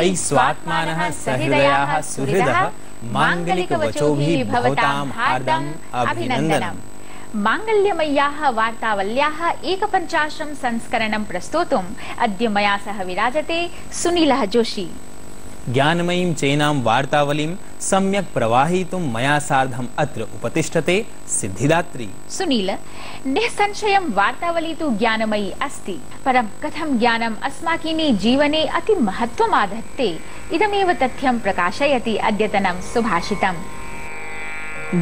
ऐ स्वात्मानः सहृदयाः सुहृदः माङ्गलिकवचोभिः भवतां हार्दम् अभिनन्दनम्। माङ्गल्यमय्याः वार्तावल्याः एकपञ्चाशं संस्करणं प्रस्तोतुम् अद्य मया सह विराजते सुनीलः जोशी। ज्ञानमयीं चैनां वार्तावलीं सम्यक् प्रवाहयितुं मया सार्धम् अत्र उपतिष्ठते सिद्धिदात्री। सुनील निःसंशयं वार्तावली तु ज्ञानमयी अस्ति परं कथं ज्ञानम् अस्माकिनी जीवने अति महत्त्वम् आधत्ते इदमेव तथ्यं प्रकाशयति अद्यतनं सुभाषितम्।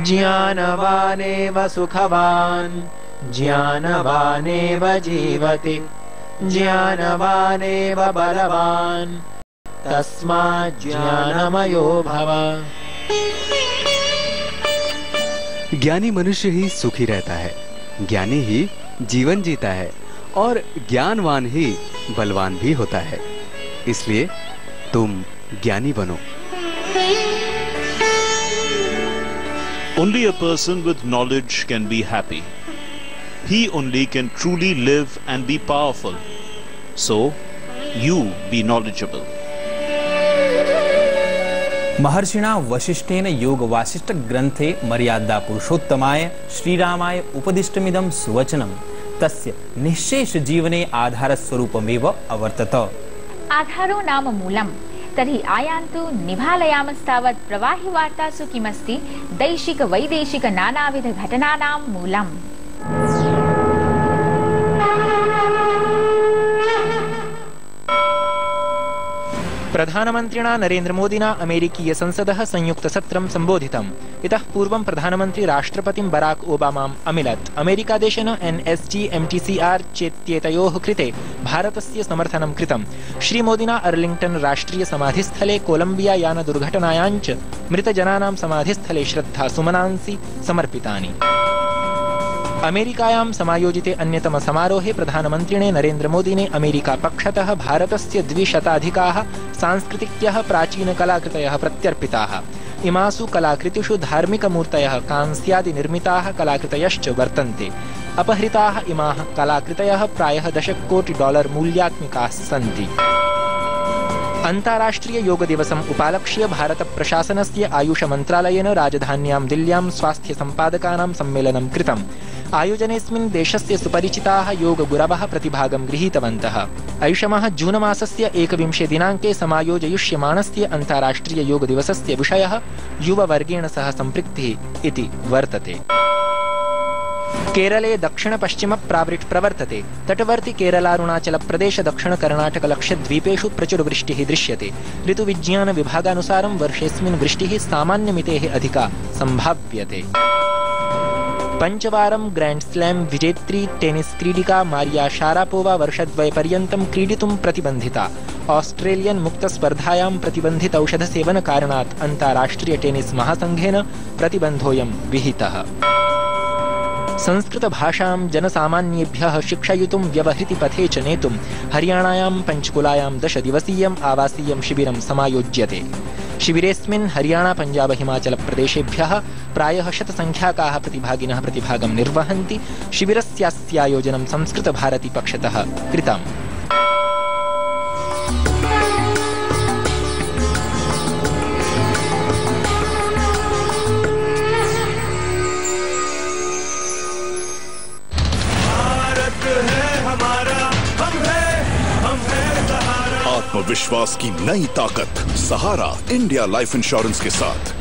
ज्ञानवानेव सुखवान् ज्ञानवानेव जीवति ज्ञानवानेव बलवान् तस्मात् ज्ञानमयो भव ज्ञानी मनुष्य ही सुखी रहता है ज्ञानी ही जीवन जीता है और ज्ञानवान ही बलवान भी होता है इसलिए तुम ज्ञानी बनो Only a person with knowledge can be happy. He only can truly live and be powerful. So, you be knowledgeable. महर्षिणा वशिष्ठेन योग वासिष्ठ ग्रन्थे मर्यादा पुरुषोत्तमाय श्रीरामाय उपदिष्टमिदं सुवचनं। तस्य निःशेष आधारस्वरूपमेव अवर्तत। आधारो नाम मूलम्। तर्हि आयान्तु निभालयामस्तावत् प्रवाहि वार्तासु किमस्ति? दैशिक वैदेशिक नानाविध घटनानां मूलम्। प्रधानमन्त्रिणा नरेन्द्रमोदिना अमेरिकीय संसदः संयुक्तसत्रं सम्बोधितम्। इतः पूर्वं प्रधानमन्त्री राष्ट्रपतिं बराक ओबामाम् अमिलत्। अमेरिकादेशेन एन्एस्जी एम्टीसीआर् चेत्येतयोः कृते भारतस्य समर्थनं अर्लिङ्ग्टन् राष्ट्रिय समाधिस्थले कोलम्बिया यान दुर्घटनायाञ्च मृतजनानां समाधिस्थले श्रद्धा सुमनांसि समर्पितानि। अमेरिकायां समायोजिते अन्यतम समारोहे प्रधानमन्त्रिणे अमेरिका पक्षतः भारतस्य द्विशताधिकाः सांस्कृतिक्यः प्राचीनकलाकृतयः प्रत्यर्पिताः। इमासु कलाकृतिषु धार्मिकमूर्तयः कांस्यादिनिर्मिताः कलाकृतयश्च वर्तन्ते। अपहृताः इमाः कलाकृतयः प्रायः दशकोटि डालर् मूल्यात्मिकाः सन्ति। अन्ताराष्ट्रिय योग दिवसम् उपालक्ष्य भारत प्रशासनस्य आयुष मन्त्रालयेन राजधान्यां दिल्ल्यां स्वास्थ्य सम्पादकानां सम्मेलनं कृतम्। आयोजनेऽस्मिन् देशस्य सुपरिचिताः योगगुरवः प्रतिभागं गृहीतवन्तः। ऐषमः जून मासस्य एकविंशे दिनाङ्के समायोजयिष्यमाणस्य दिवसस्य विषयः युववर्गेण सह सम्पृक्तिः इति वर्तते। केरले दक्षिण पश्चिम प्रावृट् प्रवर्तते। तटवर्ति केरलारुणाचल प्रदेश, दक्षिण कर्णाटक लक्षद्वीपेषु प्रचुरवृष्टिः दृश्यते। ऋतुविज्ञान विभागानुसारं वर्षेऽस्मिन् वृष्टिः सामान्यमितेः अधिका सम्भाव्यते। पञ्चवारं ग्रैण्ड स्लैम विजेत्री टेनिस क्रीडिका मारिया शारापोवा वर्षद्वयपर्यन्तं क्रीडितुं प्रतिबन्धिता। ऑस्ट्रेलियन मुक्तस्पर्धायां प्रतिबन्धित औषधसेवनकारणात् अन्ताराष्ट्रिय टेनिस महासङ्घेन प्रतिबन्धोऽयं विहितः। संस्कृतभाषां जनसामान्येभ्यः शिक्षयितुं व्यवहृतिपथे च नेतुं हरियाणायां पञ्चकुलायां दशदिवसीयम् आवासीयं शिबिरं समायोज्यते। शिबिरेऽस्मिन् हरियाणा पञ्जाब हिमाचल प्रदेशेभ्यः प्रायः शतसङ्ख्याकाः प्रतिभागिनः प्रतिभागं निर्वहन्ति। शिबिरस्यास्यायोजनं संस्कृतभारती पक्षतः कृतम्। आत्मविश्वास की नई ताकत, सहारा इंडिया लाइफ इंश्योरेंस के साथ।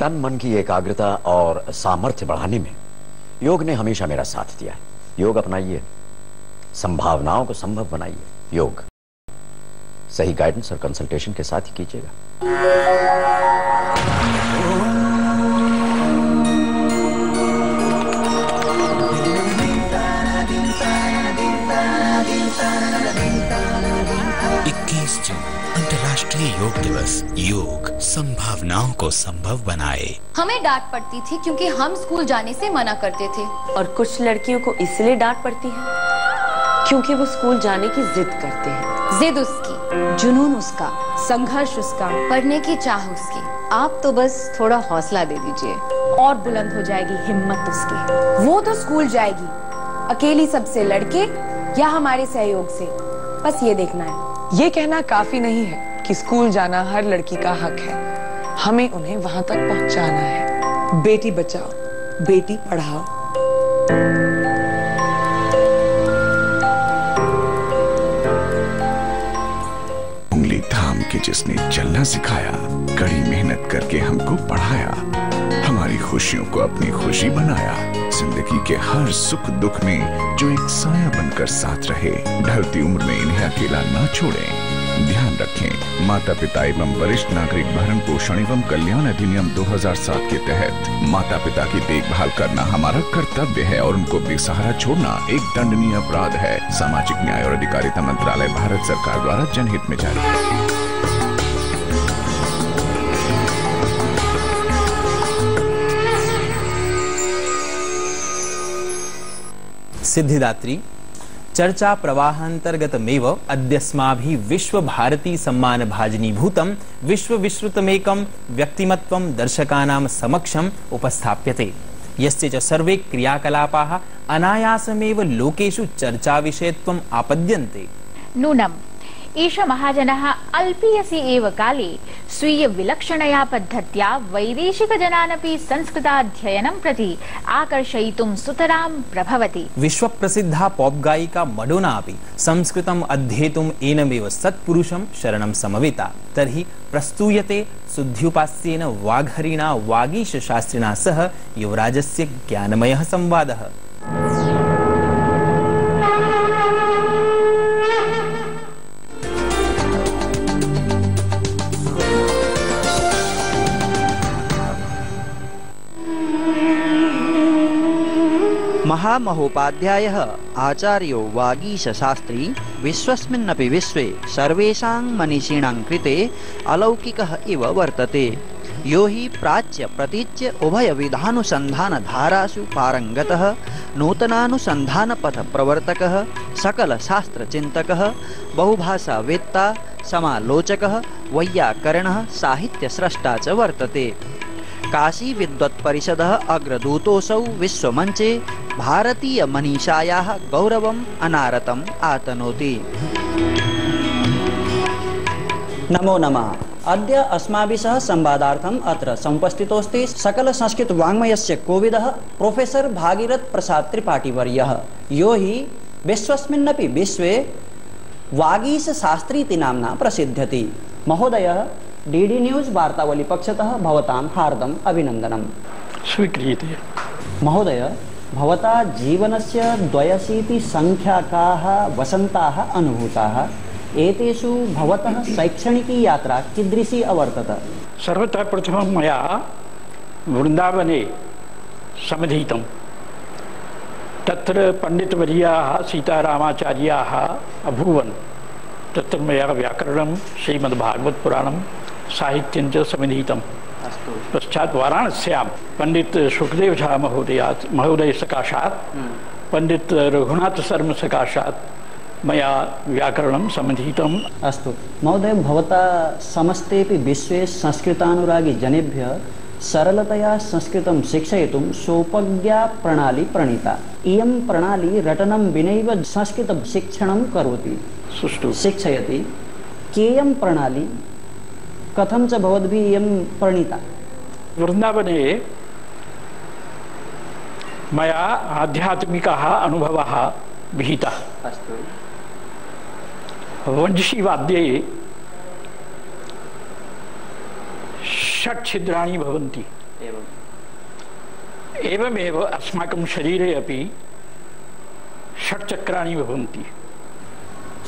तन मन की एकाग्रता और सामर्थ्य बढ़ाने में योग ने हमेशा मेरा साथ दिया है। योग अपनाइए, संभावनाओं को संभव बनाइए। योग। सही गाइडेंस और कंसल्टेशन के साथ ही कीजिएगा। योग संभावनाओं को संभव बनाए। हमें डांट पड़ती थी क्योंकि हम स्कूल जाने से मना करते थे। और कुछ लड़कियों को इसलिए डांट पड़ती है क्योंकि वो स्कूल जाने की जिद करते हैं। जिद उसकी जुनून उसका संघर्ष उसका पढ़ने की चाह उसकी। आप तो बस थोड़ा हौसला दे दीजिए और बुलंद हो जाएगी हिम्मत उसकी। वो तो स्कूल जाएगी अकेली सबसे लड़के या हमारे सहयोग से। बस ये देखना है। ये कहना काफ़ी नहीं है। कि स्कूल जाना हर लड़की का हक है। हमें उन्हें वहाँ तक पहुंचाना है। बेटी बचाओ, बेटी पढ़ाओ। उंगली थाम के जिसने चलना सिखाया, कड़ी मेहनत करके हमको पढ़ाया, हमारी खुशियों को अपनी खुशी बनाया, ज़िंदगी के हर सुख दुख में जो एक साया बनकर साथ रहे, ढलती उम्र में इन्हें अकेला ना छोड़ें। ध्यान रखें। माता पिता एवं वरिष्ठ नागरिक भरण पोषण एवं कल्याण अधिनियम 2007 के तहत माता पिता की देखभाल करना हमारा कर्तव्य है और उनको बेसहारा छोड़ना एक दंडनीय अपराध है। सामाजिक न्याय और अधिकारिता मंत्रालय भारत सरकार द्वारा जनहित में जारी सिद्धिदात्री चर्चा प्रवाहान्तर्गतमेव अद्यस्माभिः विश्वभारती सम्मानभाजनीभूतं विश्वविश्रुतमेकं व्यक्तिमत्वं दर्शकानां समक्षम् उपस्थाप्यते। यस्य च सर्वे क्रियाकलापाः अनायासमेव लोकेषु चर्चाविषयत्वम् आपद्यन्ते। नूनम् एष महाजनः अल्पीयसि एव काले। स्वीय विलक्षणया पद्धत्या वैदेशिकजनानपि संस्कृताध्ययनं प्रति आकर्षयितुं सुतरां प्रभवति। विश्वप्रसिद्धा पॉप गायिका मडोना अपि संस्कृतम् अध्येतुम् एनमेव सत्पुरुषं शरणं समवेता। तर्हि प्रस्तूयते शुद्ध्युपास्येन वाघरिणा वागीश वागीशशास्त्रिणा सह युवराजस्य ज्ञानमयः संवादः। महामहोपाध्यायः आचार्यो वागीशशास्त्री, विश्वस्मिन्नपि विश्वे सर्वेषां मनीषिणां कृते अलौकिकः इव वर्तते। यो हि प्राच्य प्रतीच्य उभयविधानुसन्धानधारासु पारङ्गतः, नूतनानुसन्धानपथप्रवर्तकः, सकलशास्त्रचिन्तकः, बहुभाषावेत्ता, समालोचकः, वैयाकरणः, साहित्यस्रष्टा च वर्तते। काशी विद्वत् परिषदः अग्रदूतोऽसौ विश्वमञ्चे भारतीय मनीषायाः गौरवम् अनारतम् आतनोति। नमो नमः। अद्य अस्माभिः सह संवादार्थम् अत्र समुपस्थितोऽस्ति सकलसंस्कृतवाङ्मयस्य कोविदः प्रोफेसर् भागीरथ प्रसाद त्रिपाठीवर्यः। यो हि विश्वस्मिन्नपि विश्वे वागीशशास्त्री इति नाम्ना प्रसिद्ध्यति। महोदयः डी डी न्यूज़ वार्तावली पक्षतः भवतां हार्दम् अभिनन्दनं स्वीक्रियते। महोदय भवता जीवनस्य द्वयशीतिसङ्ख्याकाः वसन्ताः अनुभूताः। एतेषु भवतः शैक्षणिकी यात्रा कीदृशी अवर्तत? सर्वतः प्रथमं मया वृन्दावने समधीतं। तत्र पण्डितवर्याः, सीतारामाचार्याः अभूवन्। तत्र मया व्याकरणं, श्रीमद्भागवतपुराणं, साहित्यं च समधीतं पश्चात् वाराणस्यां पंडित सुखदेव झा महोदयात् महोदय सकाशात् पंडित रघुनाथ शर्म सकाशात् मया व्याकरणं समधीतम् अस्तु। महोदय भवता समस्तेपि विश्वे संस्कृतानुरागी जनेभ्यः सरलतया संस्कृतं शिक्षयितुं सोपज्ञा प्रणाली प्रणीता। इयं प्रणाली रटनं विनैव संस्कृतशिक्षणं करोति। सुष्ठु। शिक्षयति। केयं प्रणाली? कथं च भवद्भिः इयं प्रणीता? वृन्दावने मया आध्यात्मिकः अनुभवः विहितः। अस्तु। वंशीवाद्ये षट् छिद्राणि भवन्ति। एवम्। एवमेव अस्माकं शरीरे अपि षट् चक्राणि भवन्ति।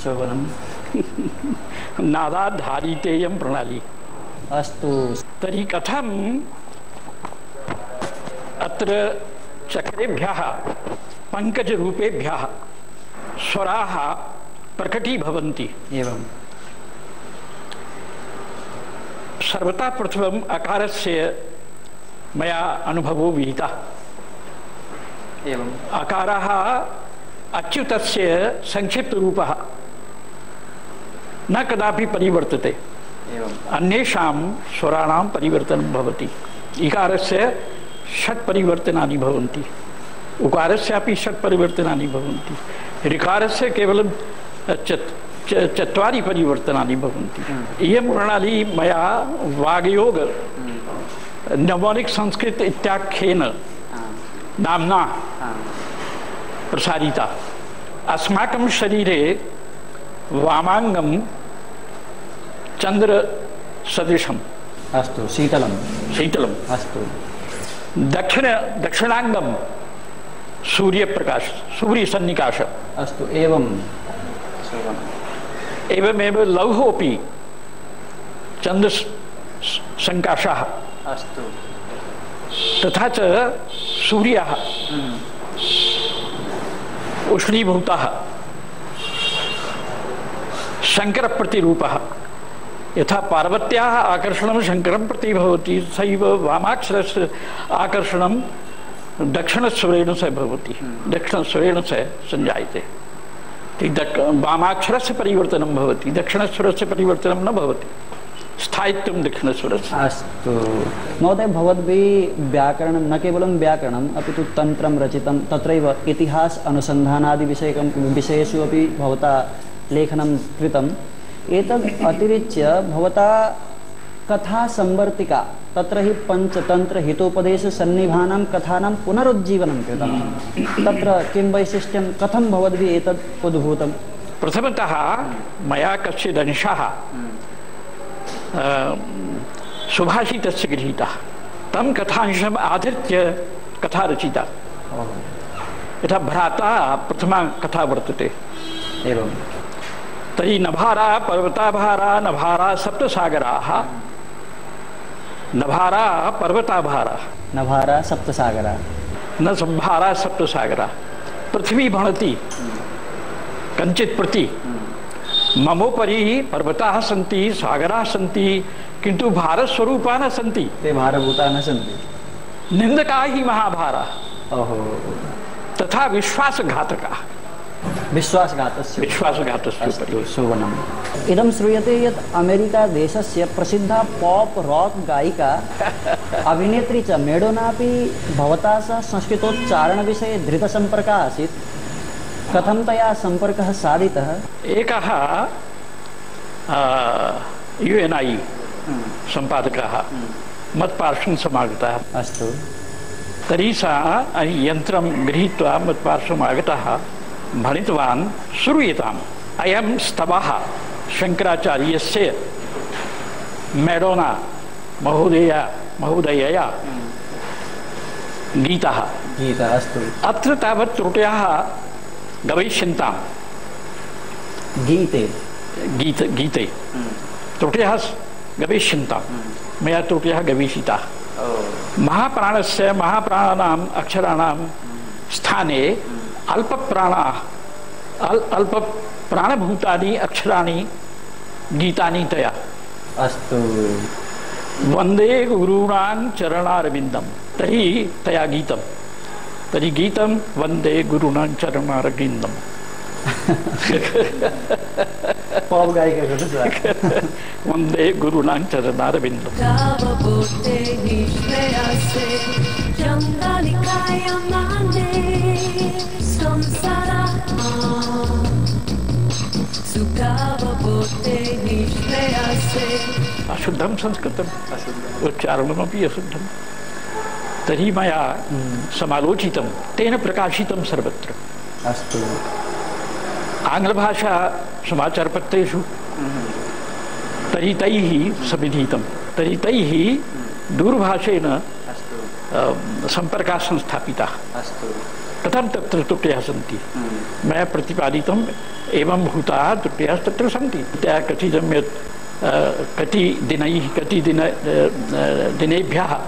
शोभनं नादाधारितेयं प्रणाली। अस्तु। तर्हि कथम्? अत्र चक्रेभ्यः पङ्कजरूपेभ्यः स्वराः प्रकटीभवन्ति। एवं सर्वतः प्रथमम् अकारस्य मया अनुभवो विहितः। एवम्। अकारः अच्युतस्य संक्षिप्तरूपः। न कदापि परिवर्तते। अन्येषां स्वराणां परिवर्तनं भवति। इकारस्य षट् परिवर्तनानि भवन्ति। उकारस्यापि षट् परिवर्तनानि भवन्ति। ऋकारस्य केवलं चत्वारि परिवर्तनानि भवन्ति। इयं प्रणाली मया वागयोग नवोनिक संस्कृत इत्याख्येन नाम्ना प्रसारिता। अस्माकं शरीरे वामाङ्गं चन्द्रसदृशम् अस्तु शीतलं शीतलम्। अस्तु। दक्षिण दक्षिणांगम सूर्य प्रकाश सूर्यप्रकाश सूर्यसन्निकाश। अस्तु एवं। एवमेव लौः अपि चन्द्र सङ्काशः अस्तु। तथा च सूर्यः। उष्णीभूतः। शङ्करप्रतिरूपः। यथा पार्वत्याः आकर्षणं शङ्करं प्रति भवति, सैव वामाक्षरस्य आकर्षणं दक्षिणस्वरेण स भवति। दक्षिणस्वरेण स सञ्जायते। ते दक् वामाक्षरस्य परिवर्तनं भवति, दक्षिणस्वरस्य परिवर्तनं न भवति। स्थायित्वं दक्षिणस्वरस्य। अस्तु। महोदय, भवद्भिः व्याकरणं, न केवलं व्याकरणम् अपि तु तन्त्रं रचितं, तत्रैव इतिहास अनुसन्धानादिविषयकं, विषयेषु अपि भवता लेखनं कृतम् एतद् अतिरिच्य भवता कथा संवर्तिका तत्र हि पञ्चतन्त्रहितोपदेशसन्निभानां कथानां पुनरुज्जीवनं कृतं। तत्र किं वैशिष्ट्यं कथं भवद्भिः एतत् उद्भूतं? प्रथमतः मया कश्चित् अंशः सुभाषितस्य गृहीतः। तं कथांशम् आधृत्य कथा रचिता। यथा भ्राता प्रथमा कथा वर्तते। एवं तर्हि नभारा पर्वताभारा नभारा सप्तसागराः। नभारा पर्वताभारा नभारा सप्तसागरा। न संभारा सप्तसागरा। पृथ्वी भणती कञ्चित् प्रति। ममोपरि पर्वताः सन्ति सागराः सन्ति किन्तु भारस्वरूपा न सन्ति। ते भारभूता न सन्ति। निन्दका हि महाभारा। तथा विश्वासघातकाः। विश्वासघातस्य विश्वासघातस्य अस्तु सुवर्णम्। इदं श्रूयते यत् अमेरिकादेशस्य प्रसिद्धा पाप् राक् गायिका अभिनेत्री च मेडोनापि भवता सह संस्कृतोच्चारणविषये धृतसम्पर्कः आसीत्। कथं तया सम्पर्कः साधितः? एकः यु एन् ऐ सम्पादकः मत्पार्श्वं समागतः। अस्तु। तर्हि सा यन्त्रं गृहीत्वा मत्पार्श्वम् आगतः भणितवान् श्रूयताम् अयं स्तवः शङ्कराचार्यस्य मेडोना महोदय महोदयया गीतः। गीता अस्तु। अत्र तावत् त्रुटयः गवेष्यन्ताम्। गीते। गीत गीते। त्रुटयः गवेष्यन्ताम्। मया त्रुटयः गवेषिताः। महाप्राणस्य महाप्राणानाम् अक्षराणां स्थाने अल्पप्राणाः अल् अल्पप्राणभूतानि अक्षराणि गीतानि तया। अस्तु। वंदे गुरूणां चरणारविन्दं। तर्हि तया गीतं। तर्हि गीतं वंदे गुरूणां गायिका कृतं वंदे गुरूणां nishreyase Jangalikayamane अशुद्धं संस्कृतम्। उच्चारणमपि अशुद्धं तर्हि मया समालोचितं तेन प्रकाशितं सर्वत्र। अस्तु। आङ्ग्लभाषा समाचारपत्रेषु। तर्हि तैः सविधीतं तर्हि तैः दूरभाषेण अ, सम्पर्काः संस्थापिताः। अस्तु। कथं तत्र त्रुटयः सन्ति। मया प्रतिपादितम् एवं भूताः त्रुटयः तत्र सन्ति। त्या कथितं यत् कति दिनैः कति दिन दिनेभ्यः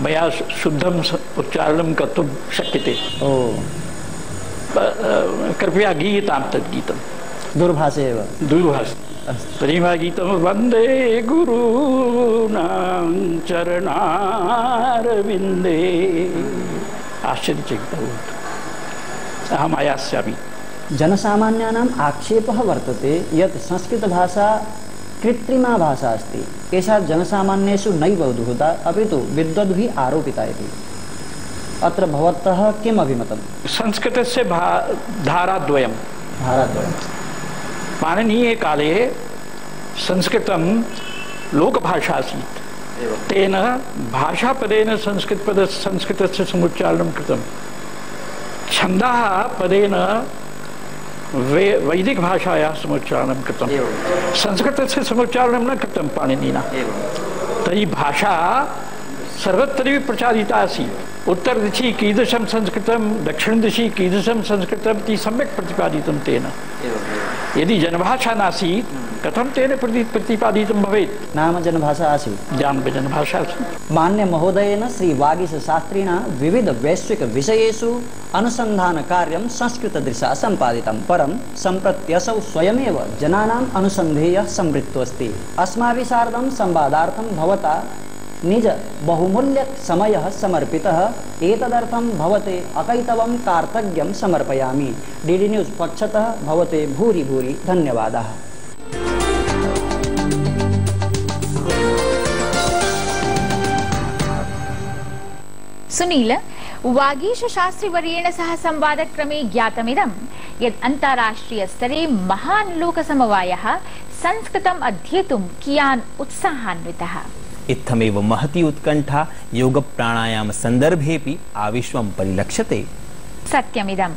मया शु- शुद्धं स- उच्चारणं कर्तुं शक्यते। अ, कृपया गीयतां तद् गीतं दूरभाषे एव। दूरभाष। तर्हि मया गीतं वंदे गुरूणां चरणारविन्दे। आश्चर्यचकितभूत् अहम् आयास्यामि। जनसामान्यानाम् आक्षेपः वर्तते यत् संस्कृतभाषा कृत्रिमा भाषा अस्ति। एषा जनसामान्येषु नैव उद्भूता अपि तु विद्वद्भिः आरोपिता इति। अत्र भवतः किम् अभिमतं? संस्कृतस्य भा धाराद्वयं धाराद्वयं पाणिनीयकाले संस्कृतं लोकभाषा आसीत्। तेन भाषापदेन संस्कृतपद संस्कृतस्य समुच्चारणं कृतं। छन्दः पदेन वे वैदिकभाषायाः समुच्चारणं कृतं। संस्कृतस्य समुच्चारणं न कृतं पाणिनिना। तर्हि भाषा सर्वत्रैव प्रचारिता आसीत्। उत्तरदिशि कीदृशं संस्कृतं दक्षिणदिशि कीदृशं संस्कृतम् इति सम्यक् प्रतिपादितं तेन। यदि जनभाषा नासीत् कथं तेन प्रति प्रतिपादितं भवेत्? नाम जनभाषा आसीत्। जानवे जनभाषा आसीत्। मान्य महोदयेन श्री वागीश शास्त्रिणा विविध वैश्विक विषयेषु अनुसन्धान कार्यं संस्कृतदृशा सम्पादितं। परं सम्प्रत्यसौ स्वयमेव जनानाम् अनुसन्धेयः संवृत्तोऽस्ति। अस्माभिः सार्धं संवादार्थं भवता निज बहुमूल्य समयः समर्पितः। एतदर्थं भवते अकैतवं कार्तज्ञं समर्पयामि। डीडी न्यूज़ पक्षतः भवते भूरि भूरि। धन्यवादाः। सुनील, वागीशशास्त्रिवर्येण सह संवादक्रमे ज्ञातमिदं यत् अन्ताराष्ट्रियस्तरे महान् लोकसमवायः संस्कृतम् अध्येतुं कियान् उत्साहान्वितः। इत्थमेव महती उत्कण्ठा योगप्राणायाम सन्दर्भेऽपि आविश्वं परिलक्ष्यते। सत्यमिदं।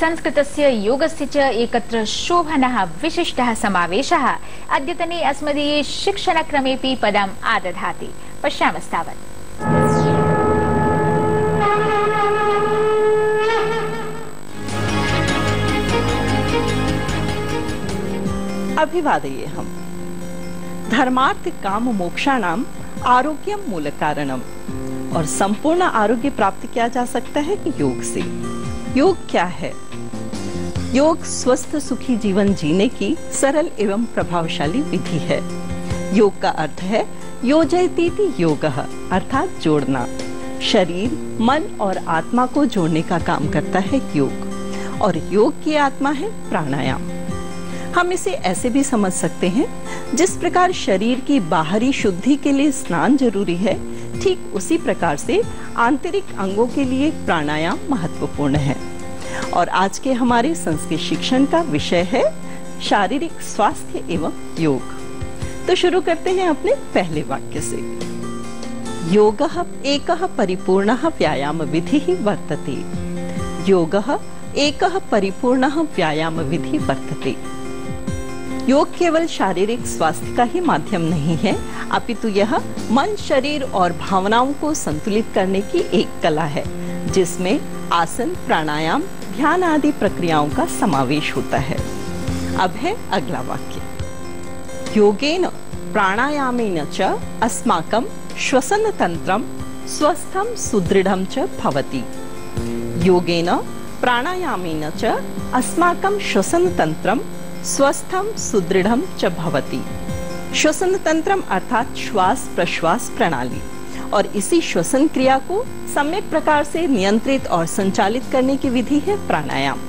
संस्कृतस्य योगस्य च एकत्र शोभनः विशिष्टः समावेशः। अद्यतने अस्मदीये शिक्षणक्रमेऽपि पदम् आदधाति। पश्यामस्तावत् अभिवादये हम धर्मार्थ काम मोक्षाणाम आरोग्यम मूल कारणम। और संपूर्ण आरोग्य प्राप्त किया जा सकता है योग से। योग क्या है? योग स्वस्थ, सुखी जीवन जीने की सरल एवं प्रभावशाली विधि है। योग का अर्थ है योजयतीति योग, अर्थात जोड़ना। शरीर, मन और आत्मा को जोड़ने का काम करता है योग। और योग की आत्मा है प्राणायाम। हम इसे ऐसे भी समझ सकते हैं जिस प्रकार शरीर की बाहरी शुद्धि के लिए स्नान ज़रूरी है, ठीक उसी प्रकार से आंतरिक अंगों के लिए प्राणायाम महत्वपूर्ण है। और आज के हमारे संस्कृत शिक्षण का विषय है शारीरिक स्वास्थ्य एवं योग। तो शुरू करते हैं अपने पहले वाक्य से। योग एक परिपूर्ण व्यायाम विधि ही वर्तते। योग एक परिपूर्ण व्यायाम विधि वर्तते। योग केवल शारीरिक स्वास्थ्य का ही माध्यम नहीं है, अपितु यह मन, शरीर और भावनाओं को संतुलित करने की एक कला है, जिसमें आसन, प्राणायाम, ध्यान आदि प्रक्रियाओं का समावेश होता है। अब है अगला वाक्य। योगेन प्राणायामेन च अस्माकं श्वसन तंत्रम स्वस्थम सुदृढ़म च भवति। योगेन प्राणायामेन च श्वसन तंत्रम स्वस्थम सुदृढ़म च भवति। श्वसन तंत्रम अर्थात श्वास प्रश्वास प्रणाली। और इसी श्वसन क्रिया को सम्यक प्रकार से नियंत्रित और संचालित करने की विधि है प्राणायाम।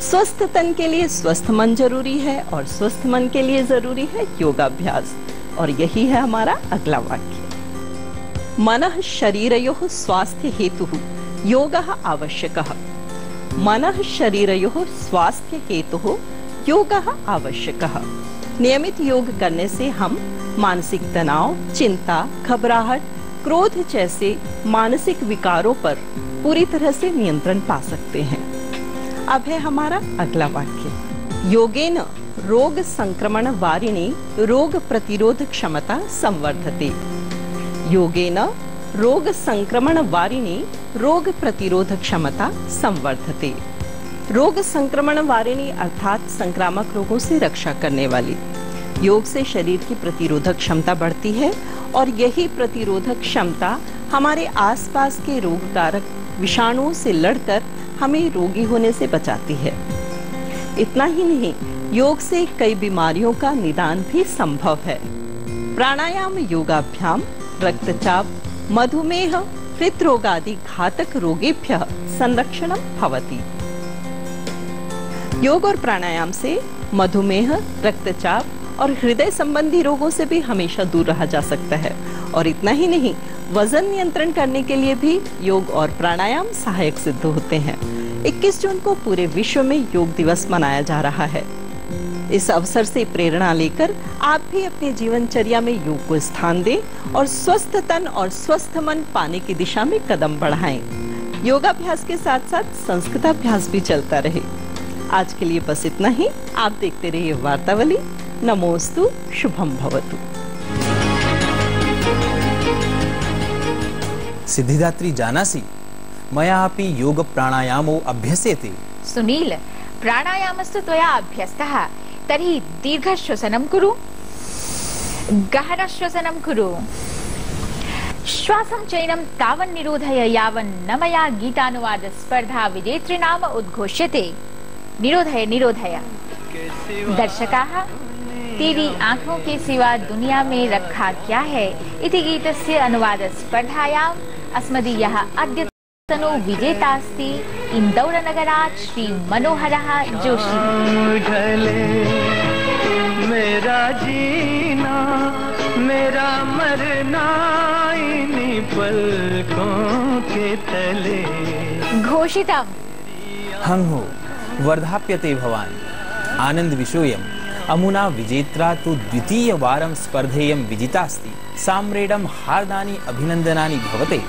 स्वस्थ तन के लिए स्वस्थ मन ज़रूरी है और स्वस्थ मन के लिए ज़रूरी है योगाभ्यास। और यही है हमारा अगला वाक्य। मन शरीर स्वास्थ्य हेतु, योग आवश्यक। मन शरीर स्वास्थ्य हेतु योग आवश्यक। नियमित योग करने से हम मानसिक तनाव, चिंता, घबराहट, क्रोध जैसे मानसिक विकारों पर पूरी तरह से नियंत्रण पा सकते हैं। अब है हमारा अगला वाक्य। योगेन रोग संक्रमण वारिणी रोग प्रतिरोध क्षमता संवर्धते। योगेन रोग संक्रमण वारिणी रोग प्रतिरोध क्षमता संवर्धते। रोग संक्रमण वारिणी अर्थात संक्रामक रोगों से रक्षा करने वाली। योग से शरीर की प्रतिरोधक क्षमता बढ़ती है और यही प्रतिरोधक क्षमता हमारे आसपास के रोग कारक विषाणुओं से लड़कर हमें रोगी होने से बचाती है। इतना ही नहीं, योग से कई बीमारियों का निदान भी संभव है। प्राणायाम, योगाभ्याम, रक्तचाप, मधुमेह हृदरोग आदि घातक रोगेभ्य संरक्षण भवती। योग और प्राणायाम से मधुमेह, रक्तचाप और हृदय संबंधी रोगों से भी हमेशा दूर रहा जा सकता है। और इतना ही नहीं, वज़न नियंत्रण करने के लिए भी योग और प्राणायाम सहायक सिद्ध होते हैं। 21 जून को पूरे विश्व में योग दिवस मनाया जा रहा है। इस अवसर से प्रेरणा लेकर आप भी अपने जीवनचर्या में योग को स्थान दें और स्वस्थ तन और स्वस्थ मन पाने की दिशा में कदम बढ़ाएँ। योगाभ्यास के साथ साथ संस्कृत अभ्यास भी चलता रहे। आज के लिए बस इतना ही। आप देखते रहिए वार्तावली। नमोस्तु शुभम भवतु। सिद्धिदात्री जानासि मया अपि योग प्राणायामो अभ्यस्यते सुनील प्राणायामस्तु त्वया अभ्यस्तः। तर्हि दीर्घश्वसनं कुरु। गहनश्वसनं कुरु। श्वासं चैनं तावन् निरोधय यावन् न मया गीतानुवाद स्पर्धा विजेतृनाम उद्घोष्यते। निरोधय निरोधय। दर्शकाः तेरी आँखों के सिवा दुनिया में रखा क्या है? इति गीतस्य अनुवाद स्पर्धायाम् अस्मदीयः अद्यतनो विजेतास्ति इन्दौरनगरात् श्री मनोहरः जोशी। मेरा जीना मेरा मरना इन्हीं पलकों के तले। घोषितम्। हंहो वर्धाप्यते भवान्। आनंद विषयोऽयम् अमुना विजेत्रा तु द्वितीयवारं स्पर्धेयं विजितास्ति। साम्रेडं हार्दानि अभिनन्दनानि भवते।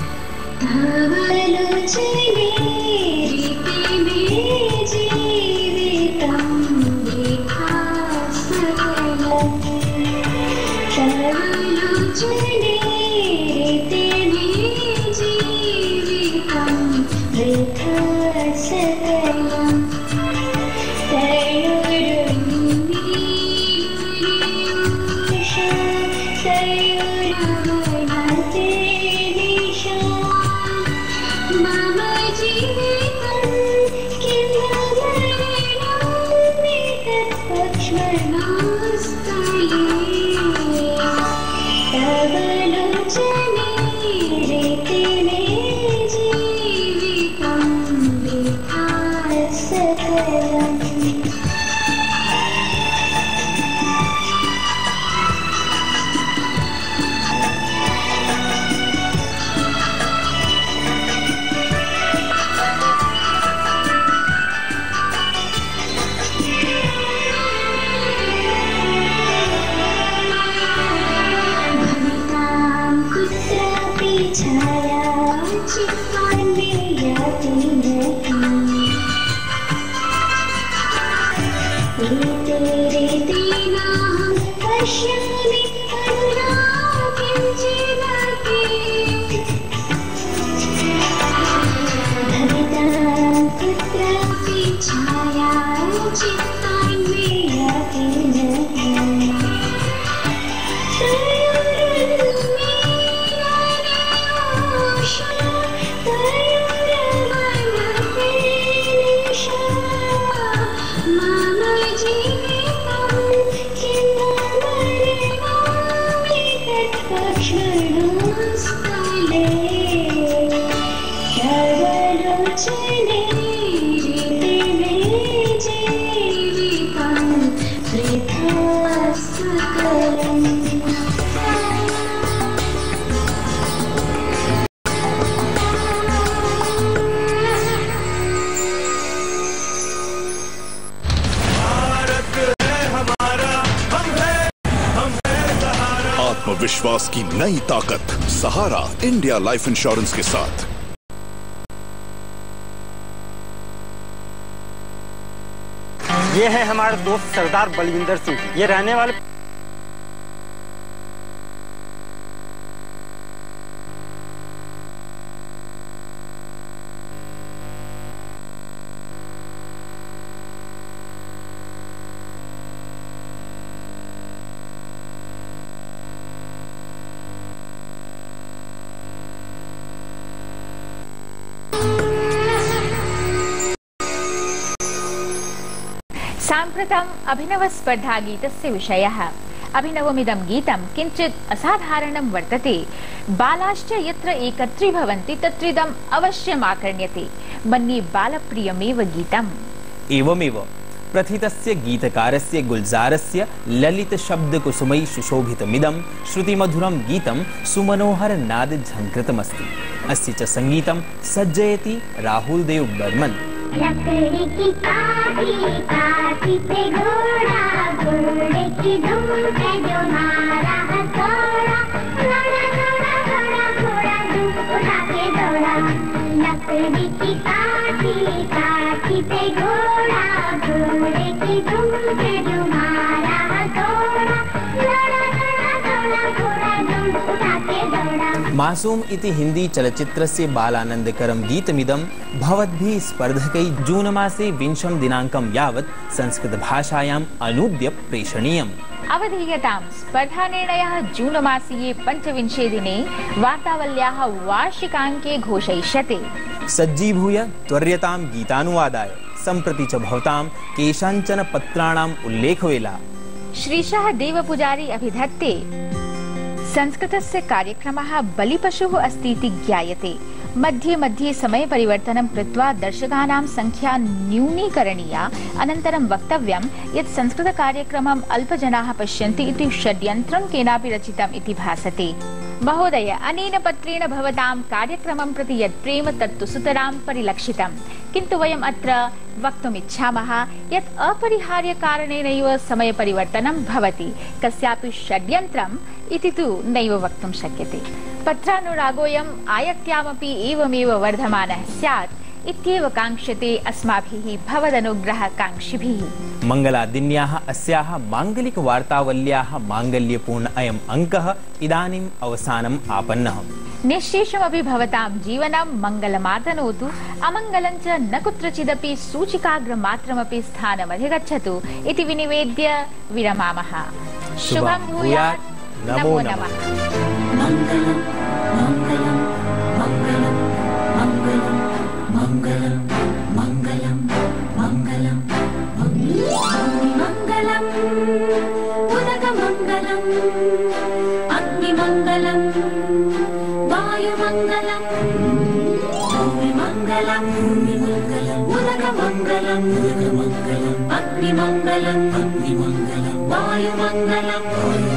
Russian आत्मविश्वास की नई ताकत, सहारा इंडिया लाइफ इंश्योरेंस के साथ। ये है हमारे दोस्त सरदार बलविंदर सिंह। ये रहने वाले साम्प्रतम् अभिनवस्पर्धागीतस्य विषयः। अभिनवमिदं गीतं किञ्चित् असाधारणं वर्तते। बालाश्च यत्र एकत्रीभवन्ति, तत्रिदम् अवश्यम् आकर्ण्यते मन्ये बालप्रियमेव गीतम्। एवमेव। प्रथितस्य गीतकारस्य गुलजारस्य ललित शब्द कुसुमै सुशोभितमिदं श्रुतिमधुरं गीतं सुमनोहर नाद झङ्कृतमस्ति अस्य च सङ्गीतं सज्जयति राहुल देव बर्मन् लकड़ी की काठी काठी पे घोड़ा घोड़े की धूम जो मारा धूम उठा के दौड़ा लकड़ी की काठी काठी पे घोड़ा मासूम इति हिंदी चलच्चित्रस्य बालानन्दकरं गीतमिदं भवद्भिः स्पर्धकैः जून मासे विंशं दिनाङ्कं यावत् संस्कृतभाषायाम् अनूद्य प्रेषणीयम्। अवधीयतां स्पर्धानिर्णयः जून मासीये पञ्चविंशे दिने वार्तावल्याः वार्षिकाङ्के घोषयिष्यते। सज्जीभूय त्वर्यतां गीतानुवादाय सम्प्रति च भवतां केषाञ्चन पत्राणाम् उल्लेखवेला। श्रीशः देवपुजारी अभिधत्ते। संस्कृतस्य कार्यक्रमः बलिपशुः अस्ति इति मध्ये मध्ये समयपरिवर्तनं कृत्वा दर्शकानां संख्या न्यूनीकरणीया। अनन्तरं वक्तव्यं यत् संस्कृतकार्यक्रमम् अल्पजनाः पश्यन्ति इति षड्यन्त्रं केनापि रचितम् भासते। महोदय, अनेन पत्रेण कार्यक्रमं प्रति यत् प्रेम तत्तु सुतरां किन्तु वयम् अत्र वक्तुम् इच्छामः यत् अपरिहार्यकारणेनैव समयपरिवर्तनं भवति। कस्यापि षड्यन्त्रम् इति तु नैव वक्तुं शक्यते। पत्रानुरागोऽयम् आयत्यामपि एवमेव वर्धमानः स्यात् इत्येव काङ्क्षते अस्माभिः भवदनुग्रहकाङ्क्षिभिः। मङ्गलादिन्याः, अस्याः माङ्गलिकवार्तावल्याः माङ्गल्यपूर्ण अयम् अङ्कः इदानीम् अवसानम् आपन्नः। निःशेषमपि भवतां जीवनं मङ्गलमातनोतु अमङ्गलं च न कुत्रचिदपि सूचिकाग्रमात्रमपि स्थानमधिगच्छतु इति विनिवेद्य विरमामः। शुभं भूयात्। नमो नमः मङ्गलम् गतमङ्गलम् अग्निमङ्गलम्। अग्निमङ्गलम्। वायुमङ्गलम्।